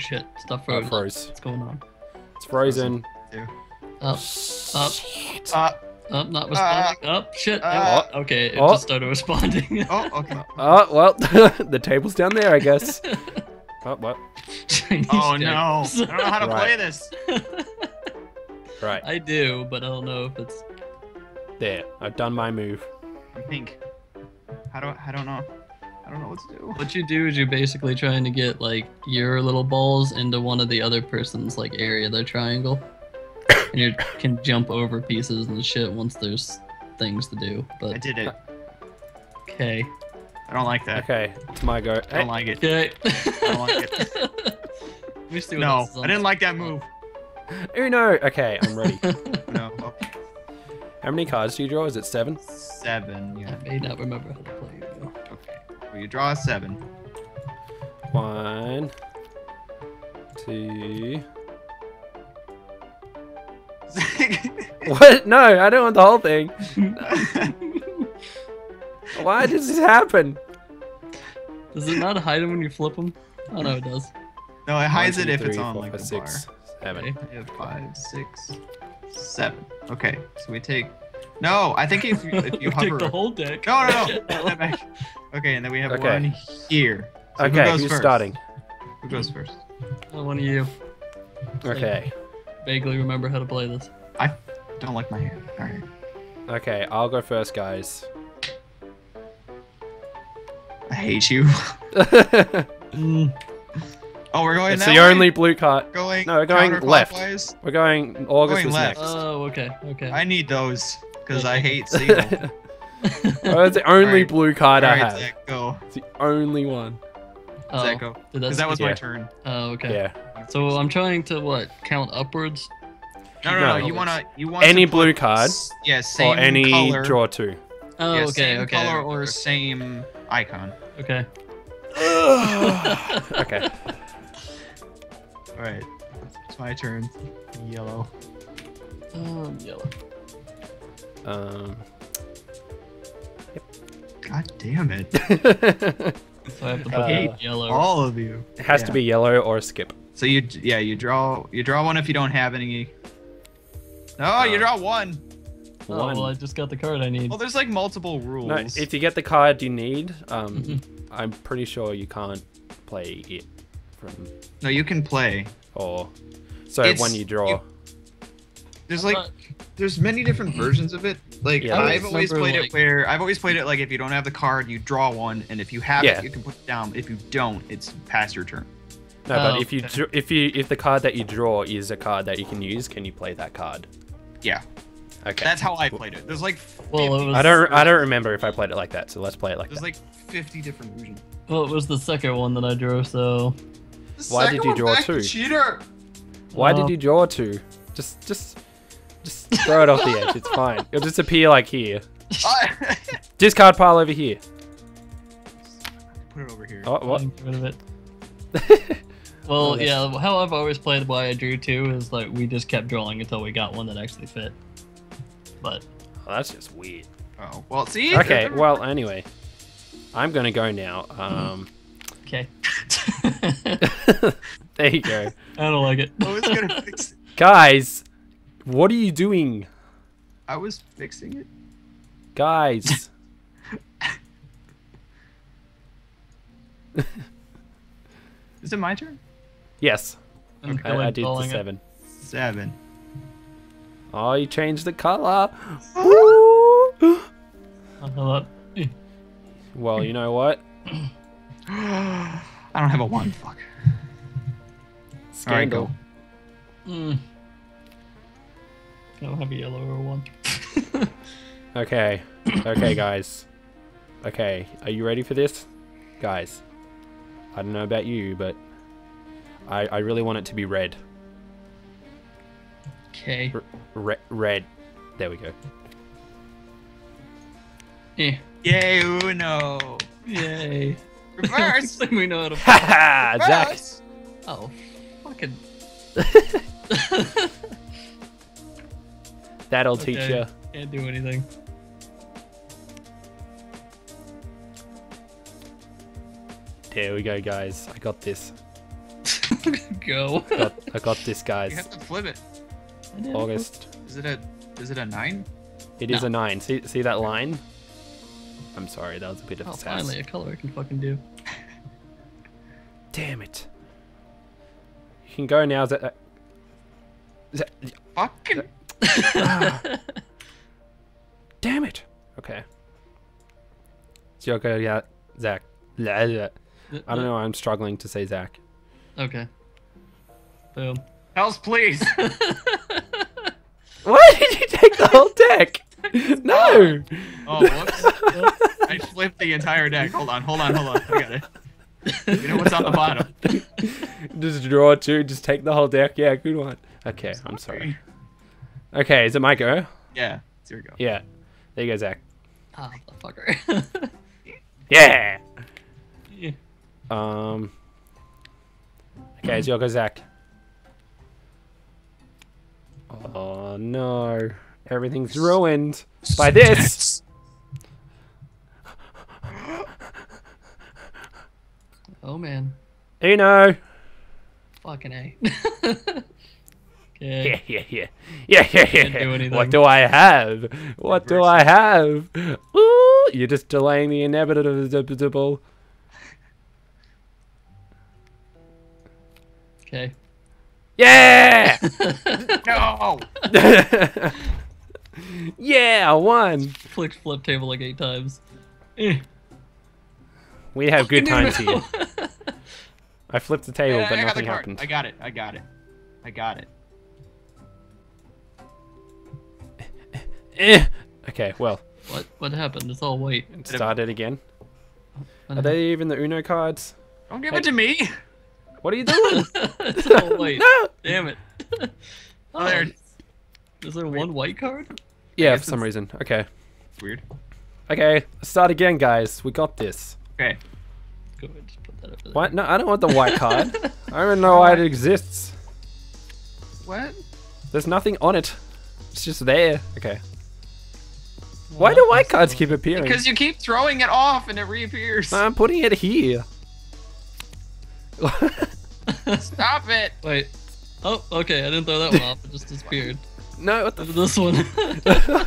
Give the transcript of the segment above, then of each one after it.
shit! Stuff Oh, froze. froze. What's going on? It's frozen. Up, up, Shit. Uh, up, not responding. Up, shit. uh, Oh, okay, it oh. just started responding. oh, okay. Oh well, the table's down there, I guess. Oh what? Chinese Oh no! tables. I don't know how to Right. play this. Right I do, but I don't know if it's. there. I've done my move. I'm pink. How do I, I don't know. I don't know what to do. What you do is you're basically trying to get like your little balls into one of the other person's like area of their triangle, and you can jump over pieces and shit once there's things to do. But I did it. okay, I don't like that. Okay, it's my go. I don't like it. okay. I don't like Let me see what No, else is on I didn't like that move. Uno. Okay, I'm ready. No. Oh, How many cards do you draw? Is it seven? seven. Yeah. I may not remember you draw a seven. One, two. What? No, I don't want the whole thing. Why does this happen? Does it not hide them when you flip them? Oh no, it does. no, it hides One, it two, if it's on four, like five, the six, bar. seven. Okay. Have five, six, seven. Okay, so we take. No, I think if you, if you Take hover. the whole deck. No, no, no. Shit, Put that back. Okay, and then we have Okay. one here. So who Okay, goes who's first? starting? Who goes first? Oh, one of you. Okay. Vaguely remember how to play this. I don't like my hand. All right. Okay, I'll go first, guys. I hate you. Mm, Oh, we're going it's that the way? only blue card. Going. No, we're going left. counterclockwise? We're going. August Going is left. next. Oh, okay, okay. I need those because I hate Siegel. oh, it's the only Alright. blue card I have. Zach, go. It's the only one. oh, Zach, go. Because that was Yeah. my turn. Oh, okay. Yeah. So I'm trying to what? Count upwards? No, no, No. no. You wanna, you want Any to blue put card Yeah, same or any color. draw two. Oh, yeah, okay, same okay. color or same icon. Okay. okay. All right, it's my turn. Yellow. Um, yellow. Um. God damn it! So I have to Uh, yellow. All of you. it has to be yellow or skip. So you, yeah, you draw, you draw one if you don't have any. No, you Uh, draw one. oh, One. well, I just got the card I need. Well, there's like multiple rules. No, if you get the card you need, um. I'm pretty sure you can't play it from No, you can play. or. So It's- when you draw, you- There's like, But- there's many different versions of it. Like Yeah, I've always played like- it where I've always played it like if you don't have the card, you draw one, and if you have Yeah. it, you can put it down. If you don't, it's past your turn. no, but Oh, if you okay. if you if the card that you draw is a card that you can use, can you play that card? Yeah, Okay. that's how I played it. There's like, Well, 50 it was- I don't I don't remember if I played it like that, so let's play it like there's that. like 50 different versions. Well, it was the second one that I drew, so. The Why did second you one draw back, two? Cheater. Why Uh, did you draw two? Just just just throw it off the edge. It's fine. It'll just appear like here. I- Discard pile over here. Put it over here. Oh, what? Get rid of it. Well, Oh, that's- yeah, how I've always played why I drew two is like we just kept drawing until we got one that actually fit. But Oh, that's just weird. Oh, well, see. Okay, well, anyway, I'm gonna go now. Um, okay. there you go, I don't like it. I was gonna fix it. guys. What are you doing, I was fixing it. guys? Is it my turn? yes, I'm I, I did the calling it. seven. Seven. Oh, you changed the color. Hold up. Well, you know what? I don't have a one. Fuck. All right, Scandal. go. Mm. I don't have a yellow or one. Okay, okay, guys. Okay, are you ready for this, guys? I don't know about you, but I I really want it to be red. Okay. Re- red. There we go. Yeah. Yay, Uno. Yay. Reverse. Looks we know how to. Haha, Zach. Reverse. Oh, fucking. That'll teach you. Can't do anything. There we go, guys. I got this. Go. got, I got this, guys. You have to flip it. August. Is it a is it a nine? It is No. a nine. See, see that line? I'm sorry, that was a bit of Oh, sass. finally a color I can fucking do. Damn it. You can go now. Zach. Uh, Zach. Fucking Ah. Damn it. Okay. Yoko, yeah, Zach. Blah, blah. I don't know. I'm struggling to say Zach. Okay. Boom. else, please. Why did you take the whole deck? No. Oh, whoops. I flipped the entire deck. Hold on, hold on, hold on. I got it. You know what's on the bottom? just draw two. Just take the whole deck. Yeah, good one. Okay, I'm sorry. Okay, is it my go? Yeah. Here we go. Yeah. There you go, Zach. Ah, the fucker. Yeah. Yeah. Um. Okay, it's your go, Zach. Oh no. Everything's ruined by this. oh man. Uno. Fucking A. Yeah, okay. yeah, yeah. Yeah, yeah, do yeah. What do I have? What do I have? Ooh, you're just delaying the inevitable. Okay. Yeah! No. yeah, I won. Clicked flip table like eight times. Eh. We have good times here. I flipped the table, Yeah, but I got the nothing happened. I got it. I got it. I got it. Eh. Okay, well, What what happened? It's all white. it started again. What Are they even the Uno cards? Don't give it to me. What are you doing? it's all white. no! Damn it. Oh, there. Is there one white card? Yeah, for some it's- reason. Okay. Weird. Okay, start again, guys. We got this. Okay. Go ahead, just put that over there. What? No, I don't want the white card. I don't even know why it exists. What? There's nothing on it. It's just there. Okay. Well, Why do white cards keep appearing? Because you keep throwing it off and it reappears. I'm putting it here. Stop it. Wait. Oh, okay. I didn't throw that one off. It just disappeared. no, what the This one.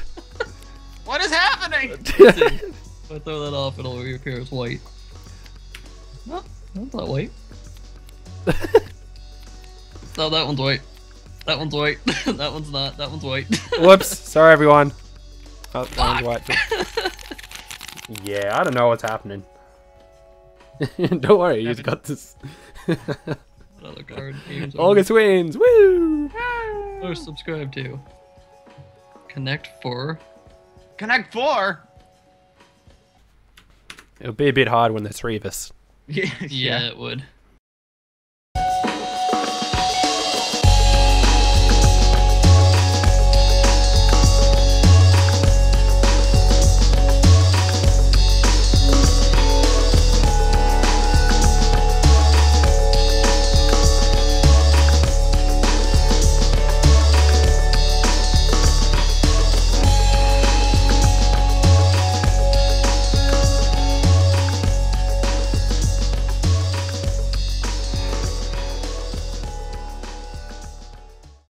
What is happening? if I throw that off, it'll reappear as white. No, that's not white. no, that one's white. That one's white. that one's not. That one's white. Whoops. Sorry, everyone. Oh, that white. yeah, I don't know what's happening. don't worry, you've Haven't- got this. Another card. August wins. Woo! Or subscribe to. Connect 4. Connect four. It'll be a bit hard when there's three of us. Yeah. Yeah, it would.